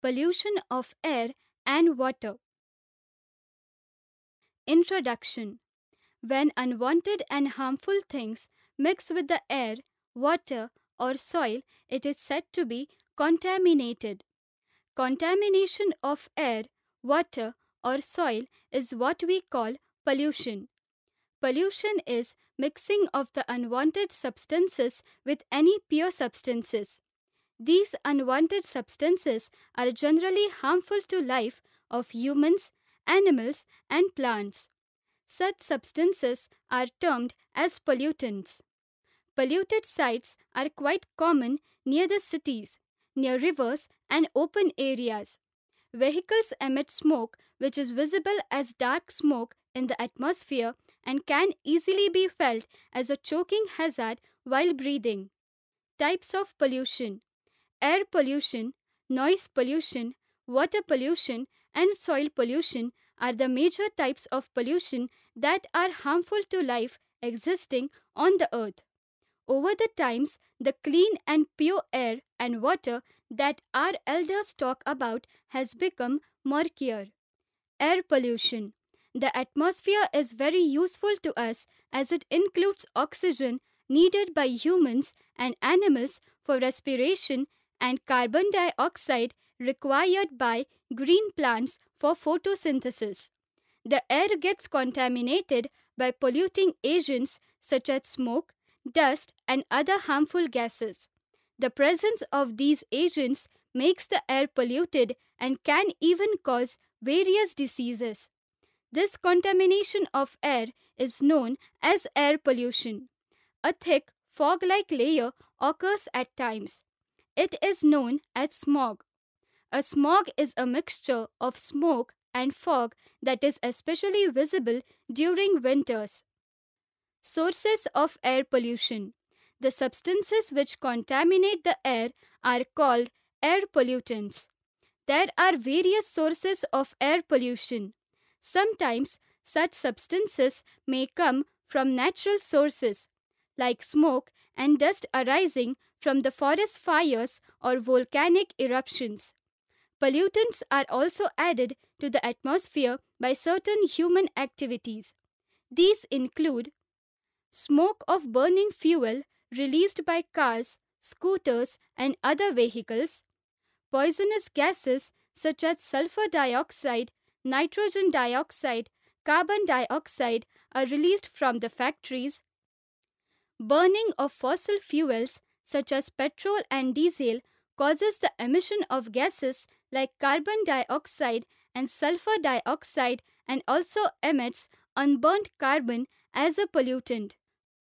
Pollution of air and water. Introduction When unwanted and harmful things mix with the air, water, or soil, it is said to be contaminated. Contamination of air, water, or soil is what we call pollution. Pollution is mixing of the unwanted substances with any pure substances. These unwanted substances are generally harmful to life of humans, animals, and plants. Such substances are termed as pollutants. Polluted sites are quite common near the cities, near rivers, and open areas. Vehicles emit smoke which is visible as dark smoke in the atmosphere and can easily be felt as a choking hazard while breathing. Types of pollution Air pollution, noise pollution, water pollution, and soil pollution are the major types of pollution that are harmful to life existing on the earth. Over the times, the clean and pure air and water that our elders talk about has become murkier. Air pollution. The atmosphere is very useful to us as it includes oxygen needed by humans and animals for respiration and carbon dioxide required by green plants for photosynthesis. The air gets contaminated by polluting agents such as smoke, dust, and other harmful gases. The presence of these agents makes the air polluted and can even cause various diseases. This contamination of air is known as air pollution. A thick, fog like layer occurs at times. It is known as smog. A smog is a mixture of smoke and fog that is especially visible during winters. Sources of air pollution. The substances which contaminate the air are called air pollutants. There are various sources of air pollution. Sometimes such substances may come from natural sources like smoke and dust arising from the forest fires or volcanic eruptions. Pollutants are also added to the atmosphere by certain human activities. These include smoke of burning fuel released by cars, scooters, and other vehicles, poisonous gases such as sulfur dioxide, nitrogen dioxide, carbon dioxide are released from the factories, burning of fossil fuels such as petrol and diesel causes the emission of gases like carbon dioxide and sulfur dioxide and also emits unburnt carbon as a pollutant.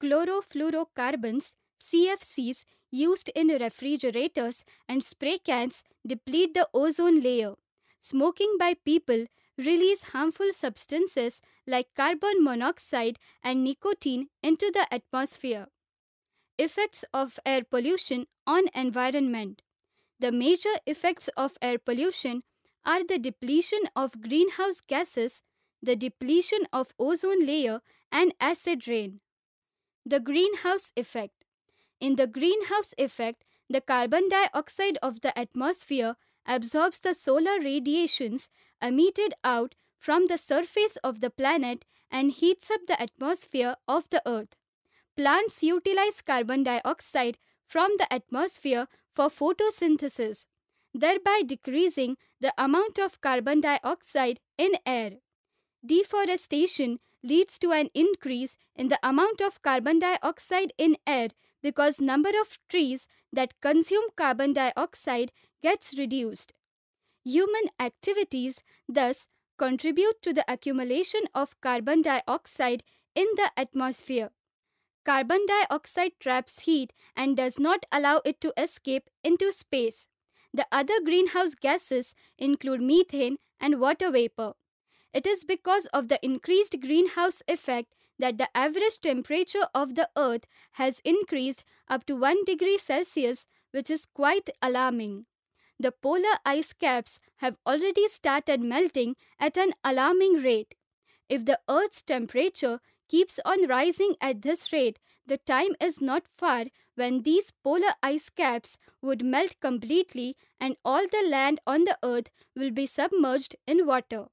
Chlorofluorocarbons, CFCs, used in refrigerators and spray cans deplete the ozone layer. Smoking by people release harmful substances like carbon monoxide and nicotine into the atmosphere. Effects of air pollution on environment. The major effects of air pollution are the depletion of greenhouse gases, the depletion of ozone layer and acid rain. The greenhouse effect. In the greenhouse effect, the carbon dioxide of the atmosphere absorbs the solar radiations emitted out from the surface of the planet and heats up the atmosphere of the earth. Plants utilize carbon dioxide from the atmosphere for photosynthesis, thereby decreasing the amount of carbon dioxide in air. Deforestation leads to an increase in the amount of carbon dioxide in air because number of trees that consume carbon dioxide gets reduced. Human activities thus contribute to the accumulation of carbon dioxide in the atmosphere. Carbon dioxide traps heat and does not allow it to escape into space. The other greenhouse gases include methane and water vapor. It is because of the increased greenhouse effect that the average temperature of the earth has increased up to 1 degree Celsius, which is quite alarming. The polar ice caps have already started melting at an alarming rate. If the earth's temperature keeps on rising at this rate, the time is not far when these polar ice caps would melt completely and all the land on the earth will be submerged in water.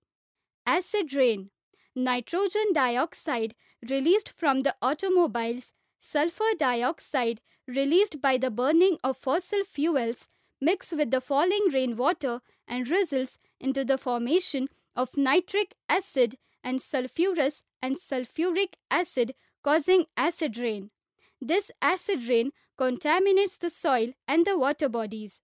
Acid rain. Nitrogen dioxide released from the automobiles, sulfur dioxide released by the burning of fossil fuels mix with the falling rainwater and results into the formation of nitric acid and sulfurous and sulfuric acid causing acid rain. This acid rain contaminates the soil and the water bodies.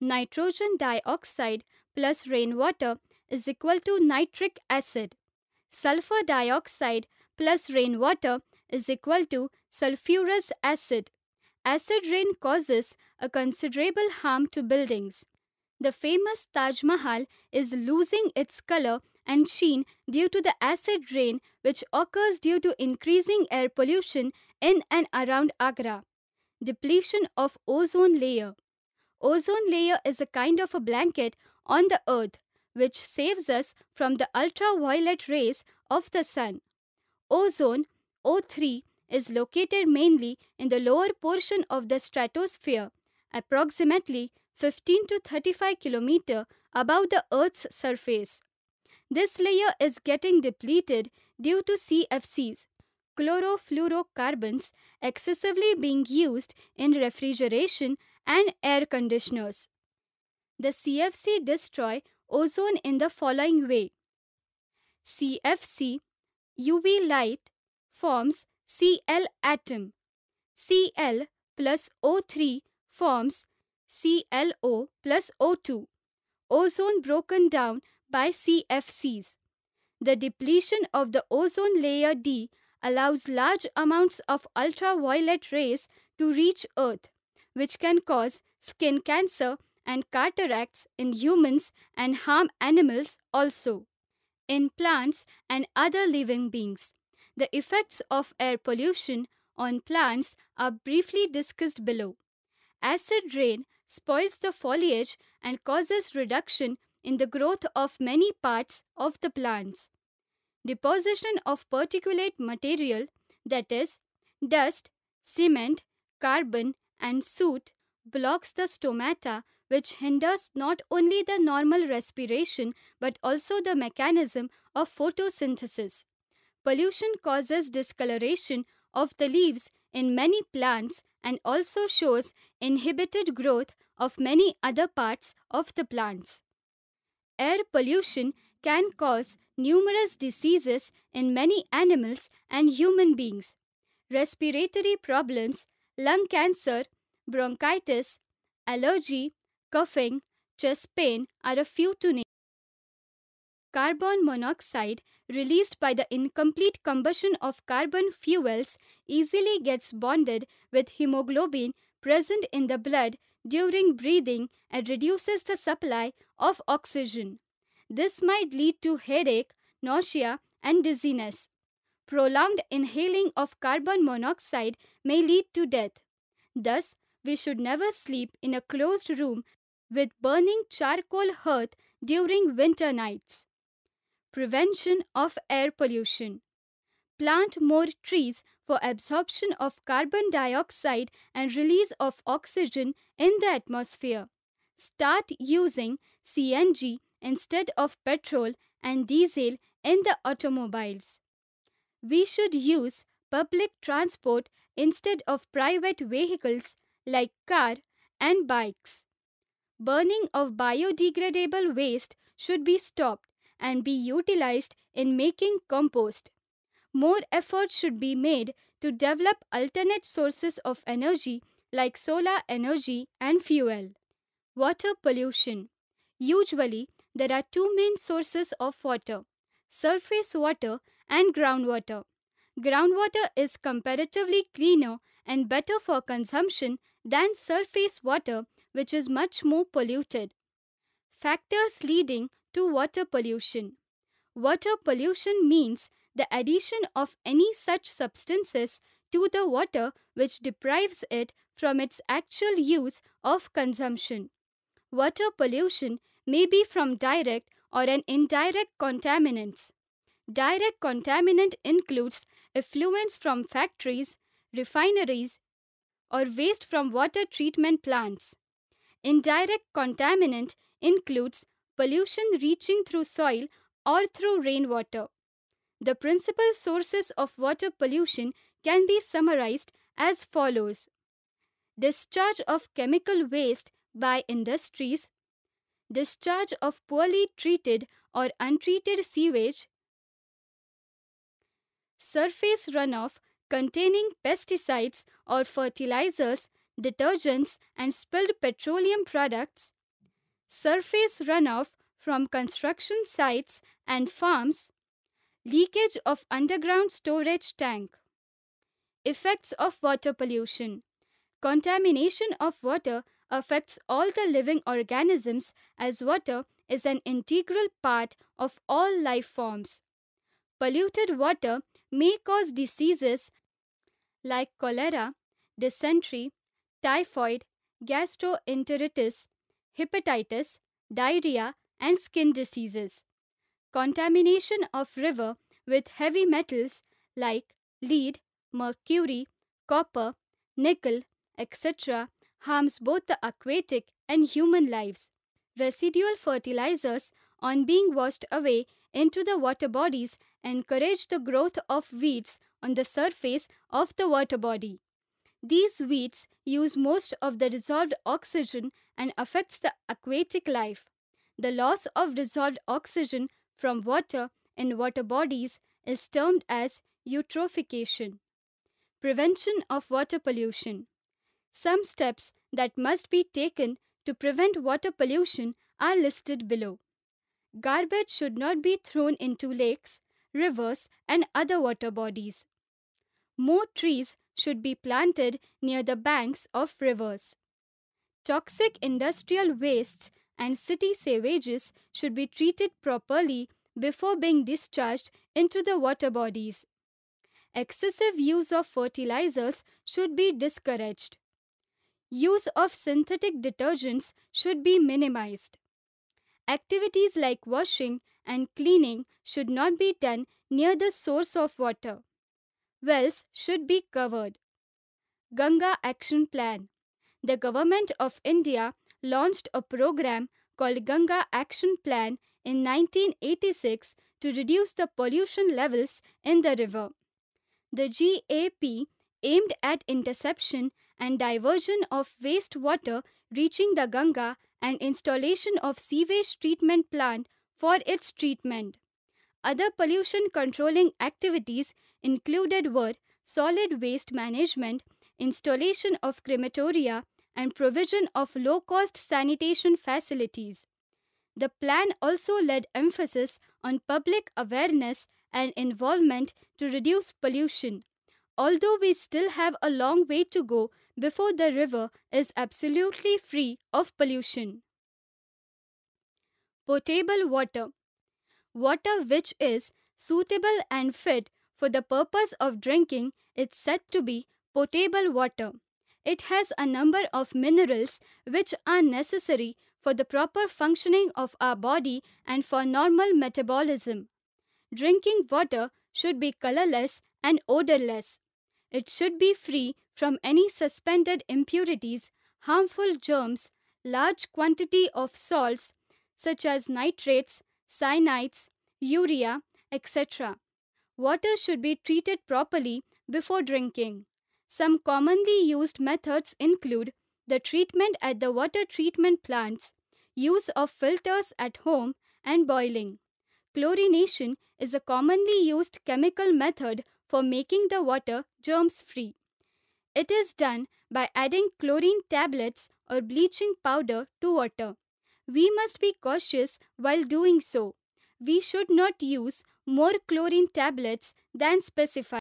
Nitrogen dioxide plus rainwater is equal to nitric acid. Sulfur dioxide plus rainwater is equal to sulfurous acid. Acid rain causes a considerable harm to buildings. The famous Taj Mahal is losing its color and sheen due to the acid rain which occurs due to increasing air pollution in and around Agra. Depletion of ozone layer. Ozone layer is a kind of a blanket on the earth which saves us from the ultraviolet rays of the sun. Ozone O3 is located mainly in the lower portion of the stratosphere, approximately 15 to 35 km above the Earth's surface. This layer is getting depleted due to CFCs, chlorofluorocarbons, excessively being used in refrigeration and air conditioners. The CFC destroy ozone in the following way. CFC UV light forms Cl atom. Cl plus O3 forms ClO plus O2. Ozone broken down by CFCs. The depletion of the ozone layer D allows large amounts of ultraviolet rays to reach Earth, which can cause skin cancer and cataracts in humans and harm animals also. In plants and other living beings, the effects of air pollution on plants are briefly discussed below. Acid rain spoils the foliage and causes reduction in the growth of many parts of the plants. Deposition of particulate material, that is, dust, cement, carbon, and soot, blocks the stomata, which hinders not only the normal respiration but also the mechanism of photosynthesis. Pollution causes discoloration of the leaves in many plants and also shows inhibited growth of many other parts of the plants. Air pollution can cause numerous diseases in many animals and human beings. Respiratory problems, lung cancer, bronchitis, allergy, coughing, chest pain are a few to name. Carbon monoxide, released by the incomplete combustion of carbon fuels, easily gets bonded with hemoglobin present in the blood during breathing and reduces the supply of oxygen. This might lead to headache, nausea, and dizziness. Prolonged inhaling of carbon monoxide may lead to death. Thus, we should never sleep in a closed room with burning charcoal hearth during winter nights. Prevention of air pollution. Plant more trees for absorption of carbon dioxide and release of oxygen in the atmosphere. Start using CNG instead of petrol and diesel in the automobiles. We should use public transport instead of private vehicles like car and bikes. Burning of biodegradable waste should be stopped and be utilized in making compost. More effort should be made to develop alternate sources of energy like solar energy and fuel. Water pollution. Usually, there are two main sources of water surface water and groundwater. Groundwater is comparatively cleaner and better for consumption than surface water, which is much more polluted. Factors leading to water pollution. Water pollution means the addition of any such substances to the water which deprives it from its actual use of consumption. Water pollution may be from direct or an indirect contaminants. Direct contaminant includes effluents from factories, refineries, or waste from water treatment plants. Indirect contaminant includes pollution reaching through soil or through rainwater. The principal sources of water pollution can be summarized as follows. Discharge of chemical waste by industries, discharge of poorly treated or untreated sewage, surface runoff containing pesticides or fertilizers, detergents, and spilled petroleum products, surface runoff from construction sites and farms, leakage of underground storage tank. Effects of water pollution. Contamination of water affects all the living organisms as water is an integral part of all life forms. Polluted water may cause diseases like cholera, dysentery, typhoid, gastroenteritis, hepatitis, diarrhea, and skin diseases. Contamination of river with heavy metals like lead, mercury, copper, nickel, etc. harms both the aquatic and human lives. Residual fertilizers, on being washed away into the water bodies, encourage the growth of weeds on the surface of the water body. These weeds use most of the dissolved oxygen and affects the aquatic life. The loss of dissolved oxygen from water in water bodies is termed as eutrophication. Prevention of water pollution. Some steps that must be taken to prevent water pollution are listed below. Garbage should not be thrown into lakes, rivers, and other water bodies. More trees should be planted near the banks of rivers. Toxic industrial wastes and city sewages should be treated properly before being discharged into the water bodies. Excessive use of fertilizers should be discouraged. Use of synthetic detergents should be minimized. Activities like washing and cleaning should not be done near the source of water. Wells should be covered. Ganga Action Plan The Government of India launched a program called Ganga Action Plan in 1986 to reduce the pollution levels in the river. The GAP aimed at interception and diversion of wastewater reaching the Ganga and installation of sewage treatment plant for its treatment. Other pollution controlling activities included were solid waste management, installation of crematoria, and provision of low cost sanitation facilities. The plan also led emphasis on public awareness and involvement to reduce pollution. Although we still have a long way to go before the river is absolutely free of pollution. Potable water. Water which is suitable and fit for the purpose of drinking is said to be potable water. It has a number of minerals which are necessary for the proper functioning of our body and for normal metabolism. Drinking water should be colorless and odorless. It should be free from any suspended impurities, harmful germs, large quantity of salts such as nitrates, cyanides, urea, etc. Water should be treated properly before drinking. Some commonly used methods include the treatment at the water treatment plants, use of filters at home, and boiling. Chlorination is a commonly used chemical method for making the water germs free. It is done by adding chlorine tablets or bleaching powder to water. We must be cautious while doing so. We should not use more chlorine tablets than specified.